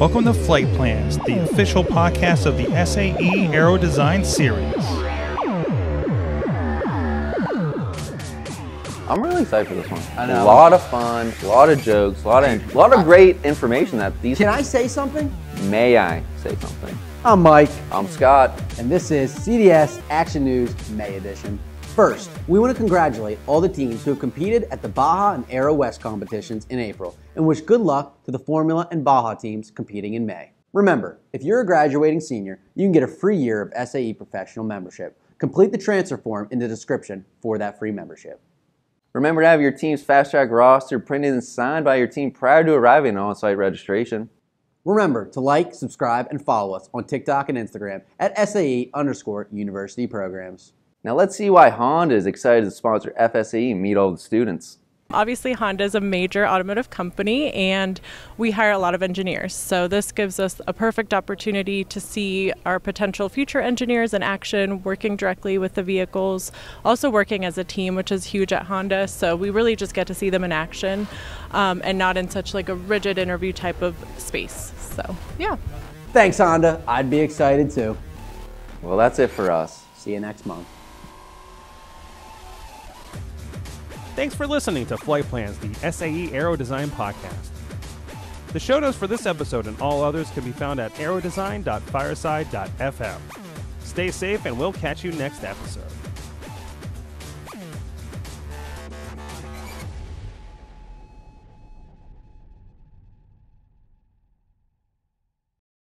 Welcome to Flight Plans, the official podcast of the SAE Aero Design Series. I'm really excited for this one. I know. A lot of fun, a lot of jokes, a lot of a lot of great information that these. Can I say something? May I say something? I'm Mike, I'm Scott. and this is CDS Action News May Edition. First, we want to congratulate all the teams who have competed at the Baja and Aero West competitions in April and wish good luck to the Formula and Baja teams competing in May. Remember, if you're a graduating senior, you can get a free year of SAE professional membership. Complete the transfer form in the description for that free membership. Remember to have your team's fast track roster printed and signed by your team prior to arriving on-site registration. Remember to like, subscribe, and follow us on TikTok and Instagram at SAE underscore university programs. Now let's see why Honda is excited to sponsor FSE and meet all the students. Obviously, Honda is a major automotive company and we hire a lot of engineers. So, this gives us a perfect opportunity to see our potential future engineers in action, working directly with the vehicles, also working as a team, which is huge at Honda. So, we really just get to see them in action um, and not in such like a rigid interview type of space. So, yeah. Thanks, Honda. I'd be excited too. Well, that's it for us. See you next month. Thanks for listening to Flight Plans, the SAE Aero Design Podcast. The show notes for this episode and all others can be found at aerodesign.fireside.fm. Stay safe, and we'll catch you next episode.